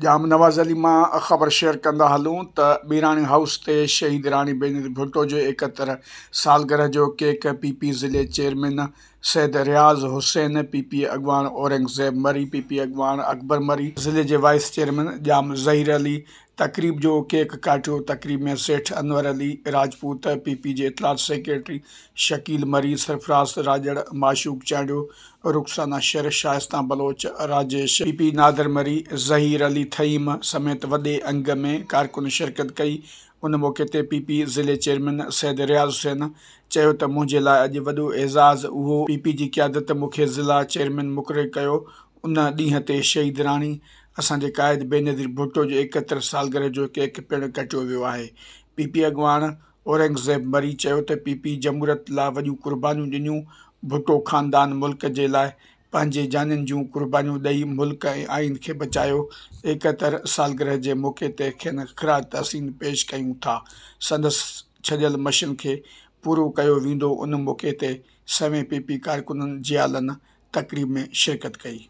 جام نواز علی میں خبر شیئر کردہ ہلوں تو بیرانے ہاؤس سے شہید رانی بین بھٹو جو اکہتر سالگرہ جو کیک پی پی ضلعے چیئرمین سید ریاض حسین پی پی اغوان اورنگزیب مری پی پی اغوان اکبر مری ضلع کے وائس چیئرمین جامع ظہیر علی तकरीब जो केक काटो तकरीब में सेठ अनवर अली राजपूत पी पी जे इतलात secretary Shakeel Marri Sarfaraz Rajar Mashooq Chandio Rukhsana sir Shaista Baloch Rajesh P P Nadir मरी ज़हीर अली थईम समेत वे अंग में कारकुन शिरकत कई उन मौक़े ते पी पी ज़िले चेयरमैन सैद रियाज़ हुसैन चयो त मुंहिंजे लाइ अॼु वॾो एज़ाज़ उहो पी पी जी क़्यादत मूंखे ज़िला चेयरमैन मुकर कयो उन ॾींहं ते शहीद राणी असांजे क़ाइद बेनदीर भुटो जे एकहतरि सालगिरह जो केक पिणु कटियो वियो आहे पीपी अॻवान औरंगज़ेब मरी चयो त पी पी जमूरत लाइ वॾियूं क़ुर्बानीूं ॾिनियूं भुटो ख़ानदान मुल्क़ जे लाइ पंहिंजे जाननि जूं क़ुर्बानीूं ॾेई मुल्क़ ऐं आइन खे बचायो एकहतरि सालगिरह जे मौक़े ते खियनि ख़राज तहसीन पेश कयूं था संदसि छॾियल मशीन खे पूरो कयो वेंदो उन मौक़े ते सवें पी पी कारकुननि जियालनि तक़रीब में शिरकत कई